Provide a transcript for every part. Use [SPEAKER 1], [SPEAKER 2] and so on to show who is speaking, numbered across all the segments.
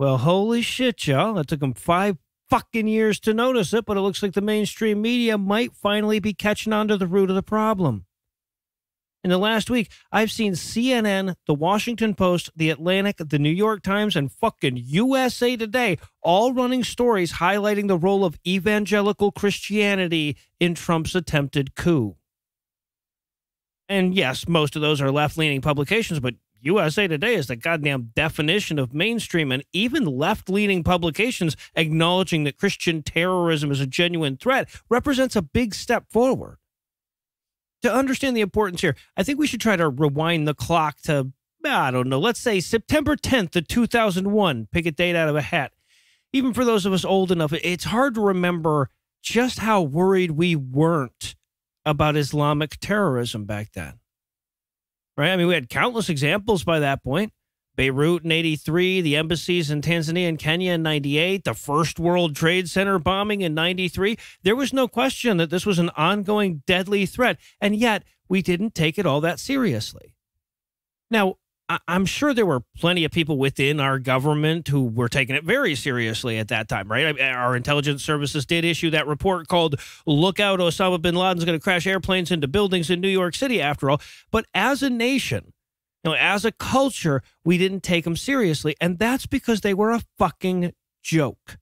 [SPEAKER 1] Well, holy shit, y'all. It took them five fucking years to notice it, but it looks like the mainstream media might finally be catching on to the root of the problem. In the last week, I've seen CNN, The Washington Post, The Atlantic, The New York Times, and fucking USA Today all running stories highlighting the role of evangelical Christianity in Trump's attempted coup. And yes, most of those are left leaning publications, but USA Today is the goddamn definition of mainstream, and even left leaning publications acknowledging that Christian terrorism is a genuine threat represents a big step forward. To understand the importance here, I think we should try to rewind the clock to, I don't know, let's say September 10th of 2001. Pick a date out of a hat. Even for those of us old enough, it's hard to remember just how worried we weren't about Islamic terrorism back then right? I mean, we had countless examples by that point. Beirut in 83, the embassies in Tanzania and Kenya in 98, the first World Trade Center bombing in 93. There was no question that this was an ongoing deadly threat, and yet we didn't take it all that seriously. Now, I'm sure there were plenty of people within our government who were taking it very seriously at that time, right? Our intelligence services did issue that report called Look Out, Osama bin Laden's going to crash airplanes into buildings in New York City, after all. But as a nation, you know, as a culture, we didn't take them seriously. And that's because they were a fucking joke.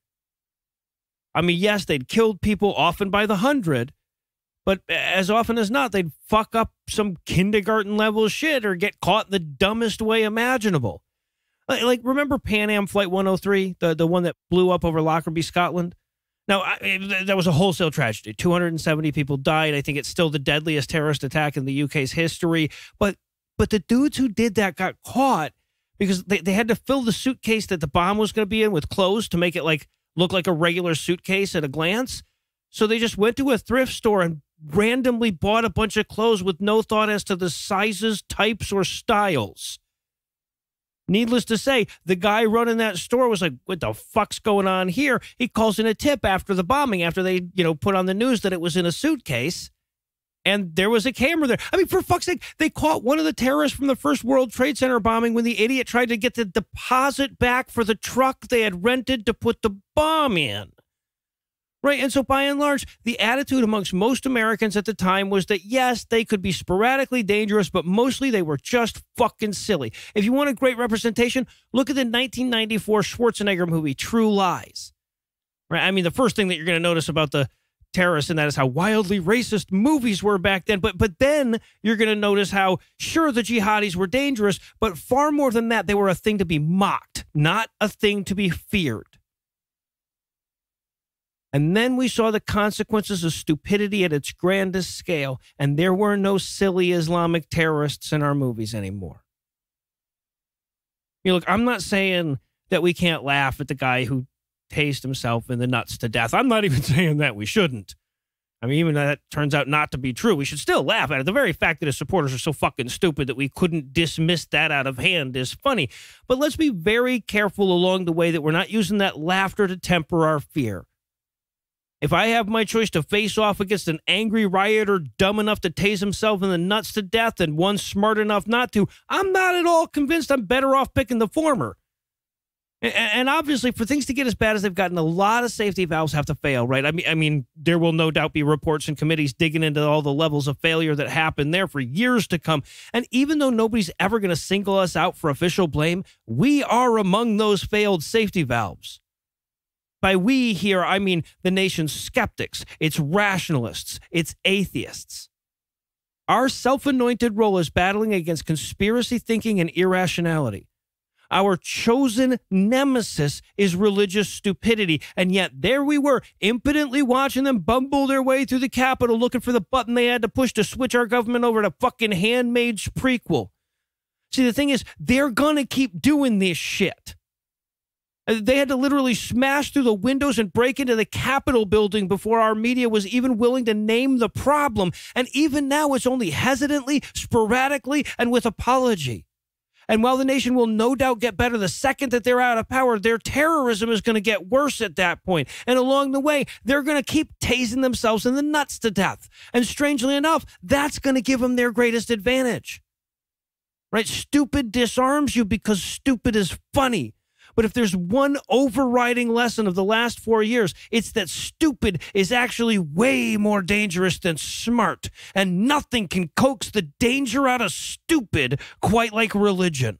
[SPEAKER 1] I mean, yes, they'd killed people often by the hundred, but as often as not, they'd fuck up some kindergarten level shit or get caught the dumbest way imaginable. Like, like remember Pan Am Flight 103, the, the one that blew up over Lockerbie, Scotland? Now, I, that was a wholesale tragedy. 270 people died. I think it's still the deadliest terrorist attack in the UK's history. But but the dudes who did that got caught because they, they had to fill the suitcase that the bomb was going to be in with clothes to make it like look like a regular suitcase at a glance. So they just went to a thrift store and randomly bought a bunch of clothes with no thought as to the sizes, types, or styles. Needless to say, the guy running that store was like, "What the fuck's going on here?" He calls in a tip after the bombing, after they, you know, put on the news that it was in a suitcase, and there was a camera there. I mean, for fuck's sake, they caught one of the terrorists from the first World Trade Center bombing when the idiot tried to get the deposit back for the truck they had rented to put the bomb in. Right. And so, by and large, the attitude amongst most Americans at the time was that, yes, they could be sporadically dangerous, but mostly they were just fucking silly. If you want a great representation, look at the 1994 Schwarzenegger movie, True Lies. Right. I mean, the first thing that you're going to notice about the terrorists and that is how wildly racist movies were back then. But but then you're going to notice how sure the jihadis were dangerous, but far more than that, they were a thing to be mocked, not a thing to be feared. And then we saw the consequences of stupidity at its grandest scale, and there were no silly Islamic terrorists in our movies anymore. You look, I'm not saying that we can't laugh at the guy who tased himself in the nuts to death. I'm not even saying that we shouldn't. I mean, even that turns out not to be true, we should still laugh at it. The very fact that his supporters are so fucking stupid that we couldn't dismiss that out of hand is funny. But let's be very careful along the way that we're not using that laughter to temper our fear. If I have my choice to face off against an angry rioter dumb enough to tase himself in the nuts to death and one smart enough not to, I'm not at all convinced I'm better off picking the former. And obviously, for things to get as bad as they've gotten, a lot of safety valves have to fail, right? I mean, I mean, there will no doubt be reports and committees digging into all the levels of failure that happened there for years to come. And even though nobody's ever going to single us out for official blame, we are among those failed safety valves. By we here, I mean the nation's skeptics, its rationalists, its atheists. Our self anointed role is battling against conspiracy thinking and irrationality. Our chosen nemesis is religious stupidity. And yet there we were, impotently watching them bumble their way through the Capitol looking for the button they had to push to switch our government over to fucking Handmaid's prequel. See, the thing is, they're gonna keep doing this shit. Uh, they had to literally smash through the windows and break into the Capitol building before our media was even willing to name the problem. And even now, it's only hesitantly, sporadically, and with apology. And while the nation will no doubt get better the second that they're out of power, their terrorism is going to get worse at that point. And along the way, they're going to keep tasing themselves in the nuts to death. And strangely enough, that's going to give them their greatest advantage. Right? Stupid disarms you because stupid is funny. But if there's one overriding lesson of the last four years, it's that stupid is actually way more dangerous than smart. And nothing can coax the danger out of stupid quite like religion.